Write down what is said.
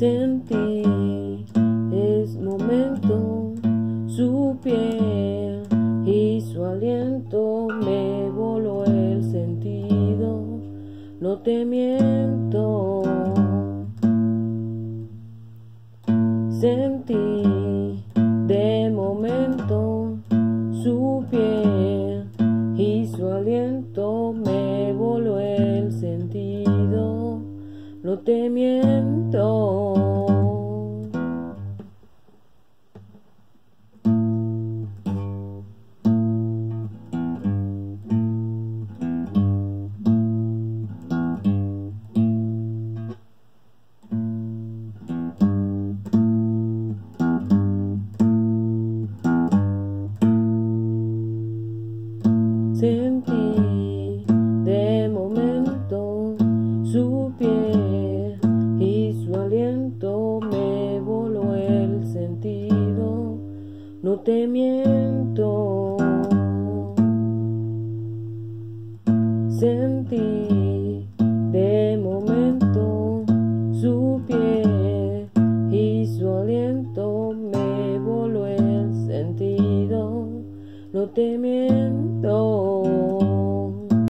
sentir es momento su piel y su aliento me voló el sentido. No te miento. Sentí de momento su piel y su aliento me voló el sentido. No te miento. sentí de momento su pie y su aliento me voló el sentido, no te miento. Sentí te miento.